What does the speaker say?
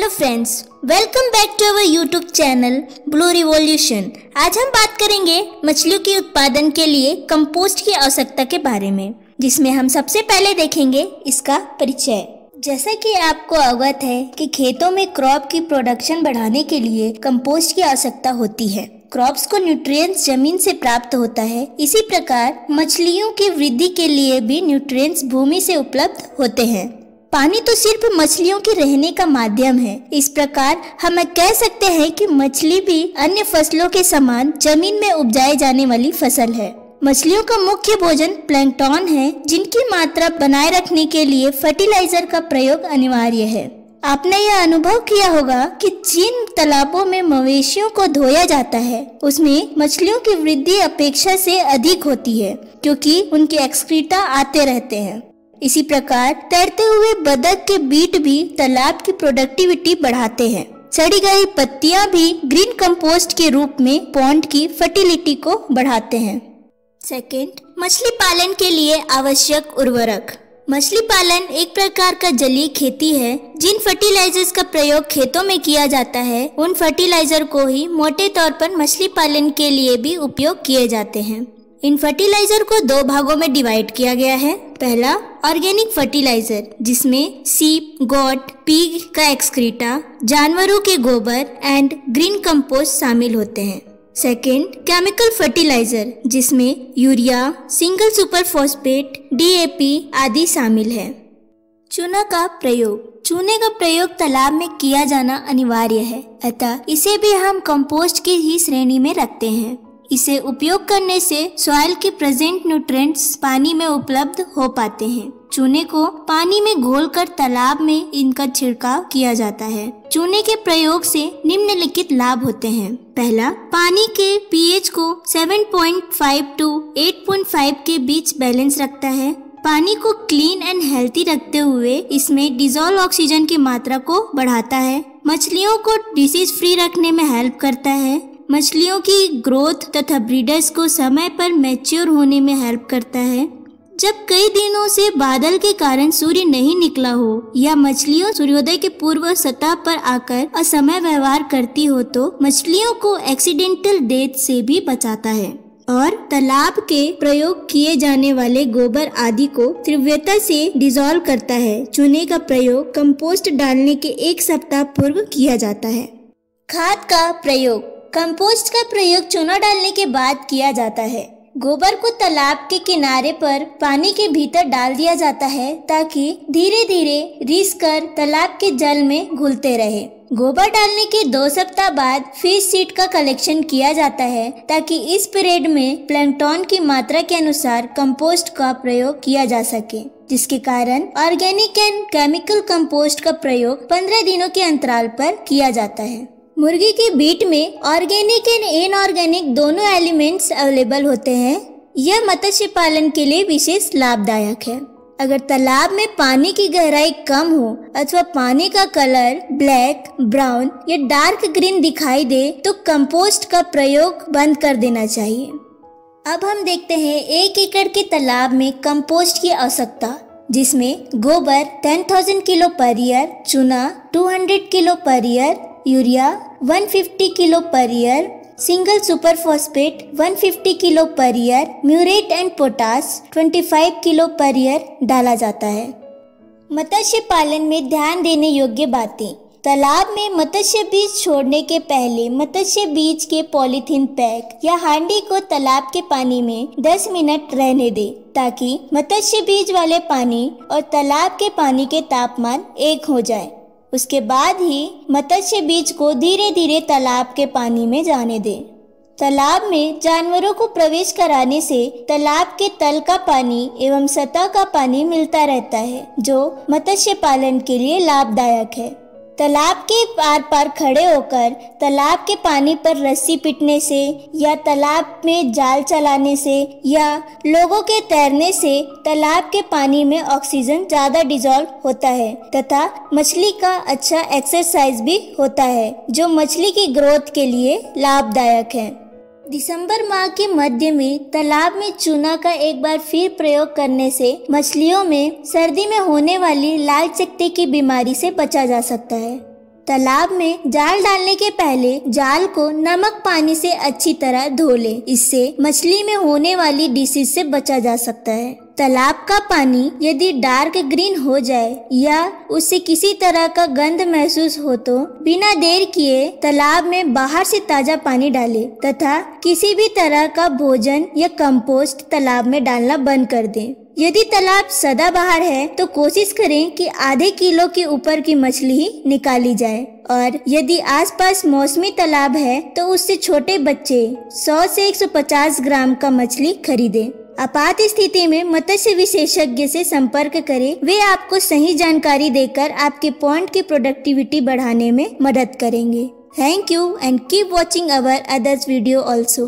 Hello friends welcome back to our YouTube channel blue revolution आज हम बात करेंगे मछलियों के उत्पादन के लिए कंपोस्ट की आवश्यकता के बारे में, जिसमें हम सबसे पहले देखेंगे इसका परिचय। जैसा कि आपको अवगत है कि खेतों में क्रॉप की प्रोडक्शन बढ़ाने के लिए कंपोस्ट की आवश्यकता होती है। क्रॉप्स को न्यूट्रिएंट्स ज़मीन से प्राप्त होता है। इसी प्रकार मछलियों की वृद्धि के लिए भी न्यूट्रिएंट्स भूमि से उपलब्ध होते हैं। पानी तो सिर्फ़ मछलियों के रहने का माध्यम है। इस प्रकार हम कह सकते हैं कि मछली भी अन्य फ़सलों के समान ज़मीन में उपजाए जाने वाली फ़सल है। मछलियों का मुख्य भोजन प्लैंकटन है, जिनकी मात्रा बनाए रखने के लिए फर्टिलाइज़र का प्रयोग अनिवार्य है। आपने यह अनुभव किया होगा कि जिन तालाबों में मवेशियों को धोया जाता है। उसमें मछलियों की वृद्धि अपेक्षा से अधिक होती है, क्योंकि उनके एक्सक्रीटा आते रहते हैं। इसी प्रकार तैरते हुए बदक के बीट भी तालाब की प्रोडक्टिविटी बढ़ाते हैं। सड़ी गई पत्तियाँ भी ग्रीन कंपोस्ट के रूप में पॉन्ड की फर्टिलिटी को बढ़ाते हैं। सेकेंड मछली पालन के लिए आवश्यक उर्वरक। मछली पालन एक प्रकार का जलीय खेती है, जिन फर्टिलाइजर्स का प्रयोग खेतों में किया जाता है, उन फर्टिलाइज़र को ही मोटे तौर पर मछली पालन के लिए भी उपयोग किए जाते हैं। इन फर्टिलाइज़र को दो भागों में डिवाइड किया गया है। पहला ऑर्गेनिक फर्टिलाइज़र जिसमें सीप गोट पीग का एक्सक्रीटा जानवरों के गोबर एंड ग्रीन कंपोस्ट शामिल होते हैं। सेकेंड केमिकल फर्टिलाइज़र जिसमें urea single super phosphate DAP आदि शामिल है। चूना का प्रयोग, चूने का प्रयोग तालाब में किया जाना अनिवार्य है, अतः इसे भी हम कंपोस्ट की ही श्रेणी में रखते हैं। इसे उपयोग करने से सॉइल के प्रेजेंट न्यूट्रिएंट्स पानी में उपलब्ध हो पाते हैं। चूने को पानी में घोलकर तालाब में इनका छिड़काव किया जाता है। चूने के प्रयोग से निम्नलिखित लाभ होते हैं। पहला, पानी के पीएच को 7.5 टू 8.5 के बीच बैलेंस रखता है। पानी को क्लीन एंड हेल्थी रखते हुए इसमें डिजोल्व ऑक्सीजन की मात्रा को बढ़ाता है। मछलियों को डिसीज फ्री रखने में हेल्प करता है। मछलियों की ग्रोथ तथा ब्रीडर्स को समय पर मैच्योर होने में हेल्प करता है। जब कई दिनों से बादल के कारण सूर्य नहीं निकला हो या मछलियों सूर्योदय के पूर्व सतह पर आकर असमय व्यवहार करती हो तो मछलियों को एक्सीडेंटल डेथ से भी बचाता है और तालाब के प्रयोग किए जाने वाले गोबर आदि को तीव्रता से डिजोल्व करता है। चूने का प्रयोग कंपोस्ट डालने के एक सप्ताह पूर्व किया जाता है। खाद का प्रयोग कंपोस्ट का प्रयोग चूना डालने के बाद किया जाता है। गोबर को तालाब के किनारे पर पानी के भीतर डाल दिया जाता है ताकि धीरे धीरे रिस कर तालाब के जल में घुलते रहे। गोबर डालने के दो सप्ताह बाद फ़िश सीड का कलेक्शन किया जाता है ताकि इस पीरियड में प्लैंकटन की मात्रा के अनुसार कंपोस्ट का प्रयोग किया जा सके, जिसके कारण ऑर्गेनिक एंड केमिकल कंपोस्ट का प्रयोग पंद्रह दिनों के अंतराल पर किया जाता है। मुर्गी के बीट में ऑर्गेनिक एंड इनऑर्गेनिक दोनों एलिमेंट्स अवेलेबल होते हैं। यह मत्स्य पालन के लिए विशेष लाभदायक है। अगर तालाब में पानी की गहराई कम हो अथवा पानी का कलर ब्लैक ब्राउन या डार्क ग्रीन दिखाई दे तो कंपोस्ट का प्रयोग बंद कर देना चाहिए। अब हम देखते हैं एक एकड़ के तालाब में कंपोस्ट की आवश्यकता जिसमें गोबर 10,000 किलो पर ईयर चूना 200 kilo per year urea 150 kilo per year, single super phosphate 150 kilo per year, muriate and potash 25 kilo per year डाला जाता है। मत्स्य पालन में ध्यान देने योग्य बातें। तालाब में मत्स्य बीज छोड़ने के पहले मत्स्य बीज के पॉलीथीन पैक या हांडी को तालाब के पानी में 10 मिनट रहने दे, ताकि मत्स्य बीज वाले पानी और तालाब के पानी के तापमान एक हो जाए। उसके बाद ही मत्स्य बीज को धीरे धीरे तालाब के पानी में जाने दें। तालाब में जानवरों को प्रवेश कराने से तालाब के तल का पानी एवं सतह का पानी मिलता रहता है, जो मत्स्य पालन के लिए लाभदायक है। तालाब के पार पार खड़े होकर तालाब के पानी पर रस्सी पीटने से या तालाब में जाल चलाने से या लोगों के तैरने से तालाब के पानी में ऑक्सीजन ज़्यादा डिजोल्व होता है तथा मछली का अच्छा एक्सरसाइज भी होता है, जो मछली की ग्रोथ के लिए लाभदायक है। दिसंबर माह के मध्य में तालाब में चूना का एक बार फिर प्रयोग करने से मछलियों में सर्दी में होने वाली लाल चकते की बीमारी से बचा जा सकता है। तालाब में जाल डालने के पहले जाल को नमक पानी से अच्छी तरह धो ले। इससे मछली में होने वाली डिसीज से बचा जा सकता है। तालाब का पानी यदि डार्क ग्रीन हो जाए या उससे किसी तरह का गंध महसूस हो तो बिना देर किए तालाब में बाहर से ताज़ा पानी डालें तथा किसी भी तरह का भोजन या कंपोस्ट तालाब में डालना बंद कर दें। यदि तालाब सदा बाहर है तो कोशिश करें कि आधे किलो के ऊपर की मछली ही निकाली जाए। और यदि आसपास मौसमी तालाब है तो उससे छोटे बच्चे 100 से 150 ग्राम का मछली खरीदें। आपात स्थिति में मत्स्य विशेषज्ञ से संपर्क करें। वे आपको सही जानकारी देकर आपके पॉइंट की प्रोडक्टिविटी बढ़ाने में मदद करेंगे। Thank you and keep watching our others video also